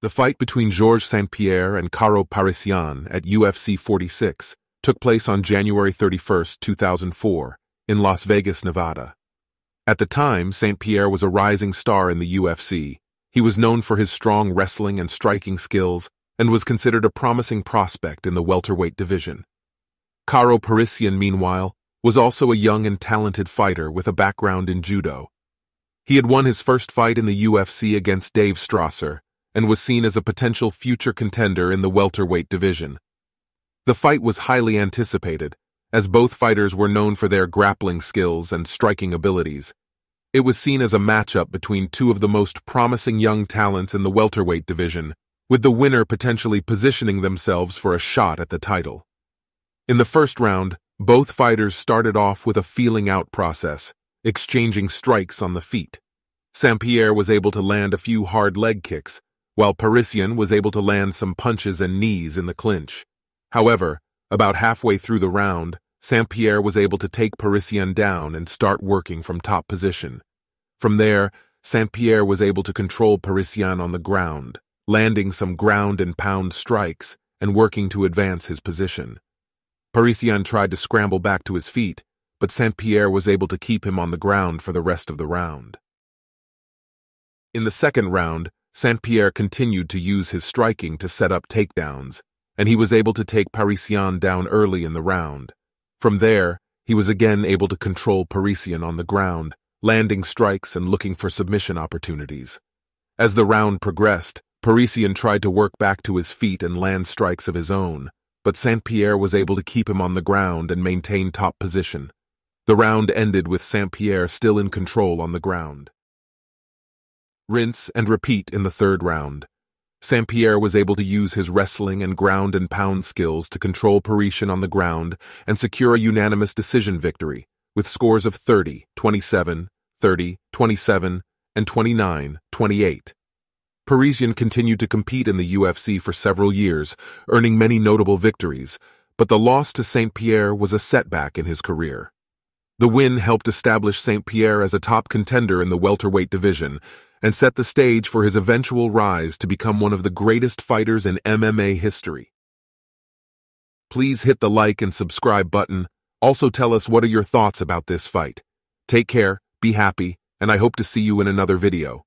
The fight between Georges St. Pierre and Karo Parisyan at UFC 46 took place on January 31, 2004, in Las Vegas, Nevada. At the time, St. Pierre was a rising star in the UFC. He was known for his strong wrestling and striking skills and was considered a promising prospect in the welterweight division. Karo Parisyan, meanwhile, was also a young and talented fighter with a background in judo. He had won his first fight in the UFC against Dave Strasser and was seen as a potential future contender in the welterweight division. The fight was highly anticipated, as both fighters were known for their grappling skills and striking abilities. It was seen as a matchup between two of the most promising young talents in the welterweight division, with the winner potentially positioning themselves for a shot at the title. In the first round, both fighters started off with a feeling out process, exchanging strikes on the feet. St. Pierre was able to land a few hard leg kicks, while Parisyan was able to land some punches and knees in the clinch. However, about halfway through the round, St. Pierre was able to take Parisyan down and start working from top position. From there, St. Pierre was able to control Parisyan on the ground, landing some ground and pound strikes and working to advance his position. Parisyan tried to scramble back to his feet, but St. Pierre was able to keep him on the ground for the rest of the round. In the second round, St. Pierre continued to use his striking to set up takedowns, and he was able to take Parisyan down early in the round. From there, he was again able to control Parisyan on the ground, landing strikes and looking for submission opportunities. As the round progressed, Parisyan tried to work back to his feet and land strikes of his own, but St. Pierre was able to keep him on the ground and maintain top position. The round ended with St. Pierre still in control on the ground. Rinse and repeat in the third round. St. Pierre was able to use his wrestling and ground and pound skills to control Parisyan on the ground and secure a unanimous decision victory, with scores of 30, 27, 30, 27, and 29, 28. Parisyan continued to compete in the UFC for several years, earning many notable victories, but the loss to St. Pierre was a setback in his career. The win helped establish St. Pierre as a top contender in the welterweight division, and set the stage for his eventual rise to become one of the greatest fighters in MMA history. Please hit the like and subscribe button. Also tell us what are your thoughts about this fight. Take care, be happy, and I hope to see you in another video.